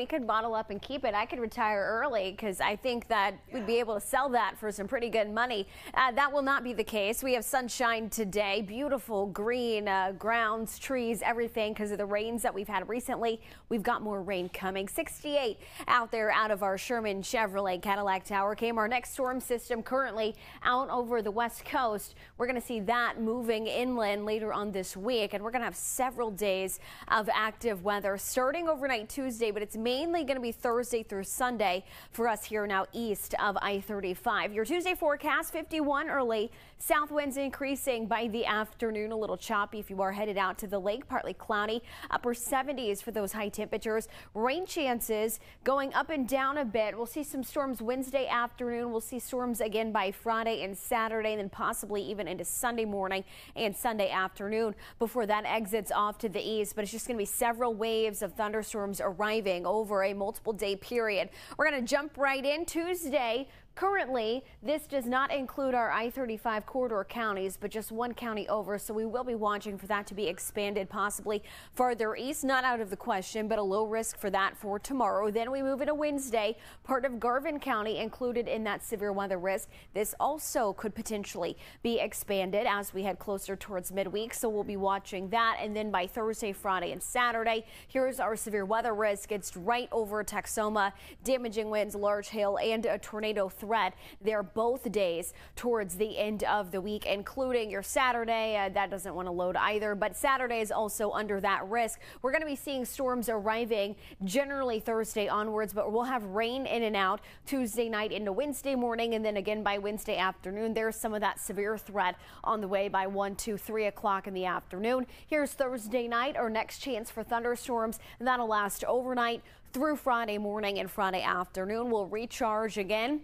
we could bottle up and keep it, I could retire early because I think that we'd be able to sell that for some pretty good money. Uh, that will not be the case. We have sunshine today, beautiful green uh, grounds, trees, everything because of the rains that we've had recently. We've got more rain coming. 68 out there out of our Sherman Chevrolet Cadillac Tower came our next storm system currently out over the west coast. We're going to see that moving inland later on this week, and we're going to have several days of active weather starting overnight Tuesday, but it's mainly going to be Thursday through Sunday for us here now east of I-35. Your Tuesday forecast 51 early, south winds increasing by the afternoon, a little choppy if you are headed out to the lake, partly cloudy, upper 70s for those high temperatures. Rain chances going up and down a bit. We'll see some storms Wednesday afternoon. We'll see storms again by Friday and Saturday, and then possibly even into Sunday morning and Sunday afternoon before that exits off to the east. But it's just going to be several waves of thunderstorms arriving over a multiple day period. We're going to jump right in Tuesday. Currently, this does not include our I-35 corridor counties, but just one county over, so we will be watching for that to be expanded possibly farther east. Not out of the question, but a low risk for that for tomorrow. Then we move into Wednesday, part of Garvin County included in that severe weather risk. This also could potentially be expanded as we head closer towards midweek, so we'll be watching that. And then by Thursday, Friday, and Saturday, here's our severe weather risk. It's right over Texoma, damaging winds, large hail, and a tornado threat there both days towards the end of the week, including your Saturday. Uh, that doesn't want to load either, but Saturday is also under that risk. We're going to be seeing storms arriving generally Thursday onwards, but we'll have rain in and out Tuesday night into Wednesday morning, and then again by Wednesday afternoon. There's some of that severe threat on the way by 1, 2, 3 o'clock in the afternoon. Here's Thursday night, our next chance for thunderstorms, that'll last overnight through Friday morning and Friday afternoon. We'll recharge again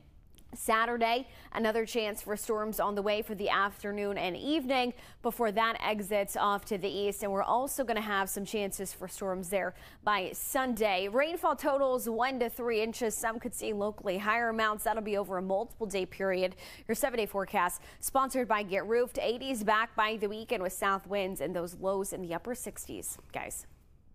Saturday, another chance for storms on the way for the afternoon and evening before that exits off to the east. And we're also going to have some chances for storms there by Sunday. Rainfall totals one to three inches. Some could see locally higher amounts. That'll be over a multiple day period. Your seven day forecast sponsored by Get Roofed. 80s back by the weekend with south winds and those lows in the upper 60s. Guys.